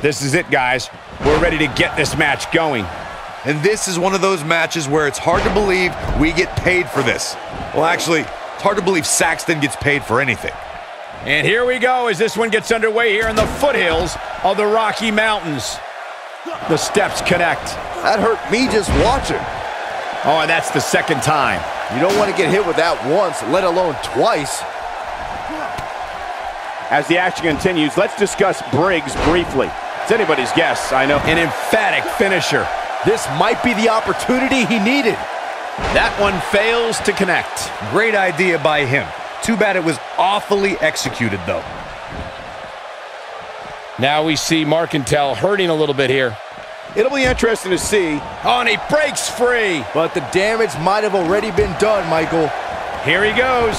This is it, guys. We're ready to get this match going. And this is one of those matches where it's hard to believe we get paid for this. Well, actually, it's hard to believe Saxton gets paid for anything. And here we go as this one gets underway here in the foothills of the Rocky Mountains. The steps connect. That hurt me just watching. Oh, and that's the second time. You don't want to get hit with that once, let alone twice. As the action continues, let's discuss Briggs briefly. It's anybody's guess, I know. An emphatic finisher. This might be the opportunity he needed. That one fails to connect. Great idea by him. Too bad it was awfully executed, though. Now we see Marcantel hurting a little bit here. It'll be interesting to see. Oh, and he breaks free. But the damage might have already been done, Michael. Here he goes.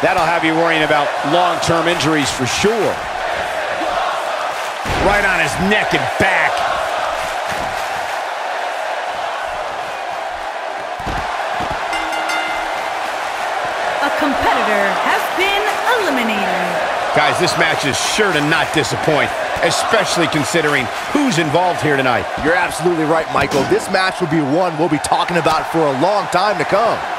That'll have you worrying about long-term injuries for sure. Right on his neck and back. A competitor has been eliminated. Guys, this match is sure to not disappoint, especially considering who's involved here tonight. You're absolutely right, Michael. This match will be one we'll be talking about for a long time to come.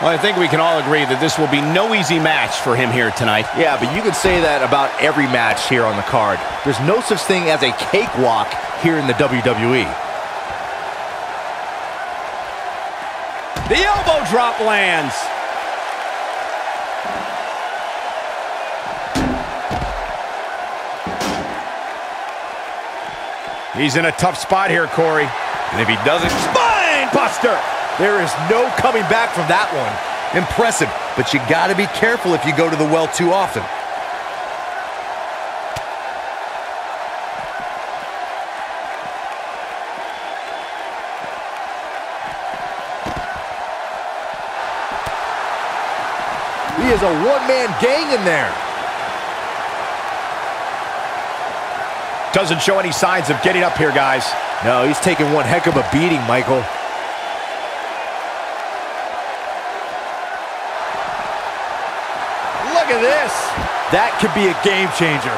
Well, I think we can all agree that this will be no easy match for him here tonight. Yeah, but you can say that about every match here on the card. There's no such thing as a cakewalk here in the WWE. The elbow drop lands. He's in a tough spot here, Corey. And if he doesn't, Spine buster! There is no coming back from that one. impressive. But you got to be careful if you go to the well too often. He is a one-man gang in there. Doesn't show any signs of getting up here, guys. No, he's taking one heck of a beating, Michael. At this. That could be a game changer.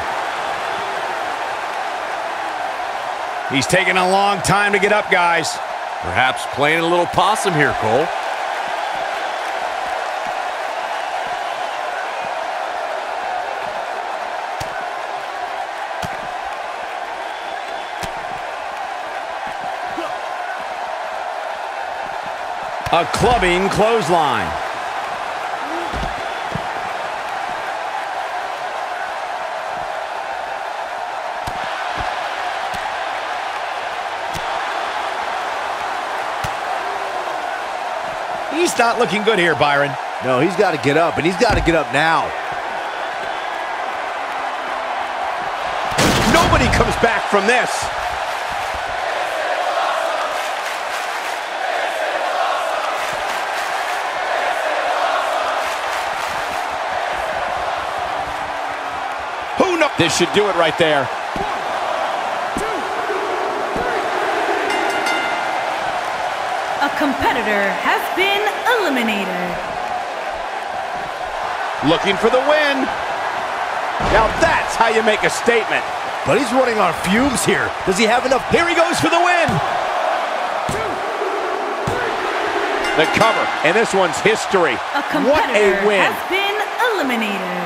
He's taking a long time to get up, guys. Perhaps playing a little possum here, Cole. A clubbing clothesline. He's not looking good here, Byron. No, he's got to get up, and he's got to get up now. Nobody comes back from this. Who knows? This should do it right there. A competitor has been eliminated. Looking for the win. Now that's how you make a statement. But he's running on fumes here. Does he have enough? Here he goes for the win. The cover, and this one's history. A What a win. has been eliminated.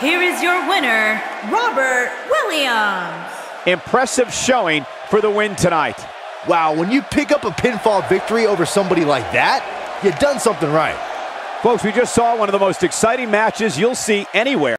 Here is your winner, Robert Williams. Impressive showing for the win tonight. Wow, when you pick up a pinfall victory over somebody like that, you've done something right. Folks, we just saw one of the most exciting matches you'll see anywhere.